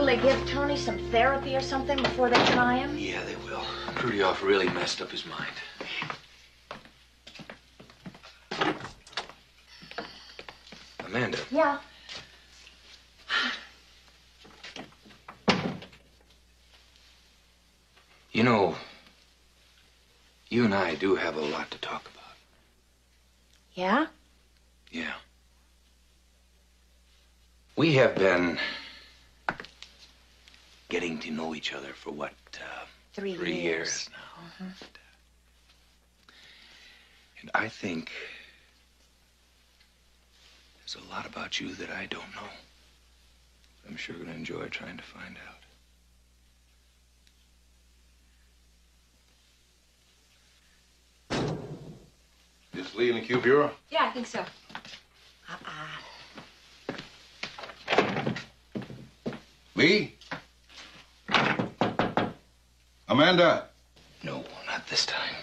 they give Tony some therapy or something before they try him? Yeah, they will. Krudioff really messed up his mind. Amanda, Yeah. you know, you and I do have a lot to talk about. Yeah? Yeah. We have been getting to know each other for what, uh, Three, three years. years now. And I think there's a lot about you that I don't know. I'm sure going to enjoy trying to find out. Is Lee in the Q Bureau? Yeah, I think so. Lee? Amanda? No, not this time.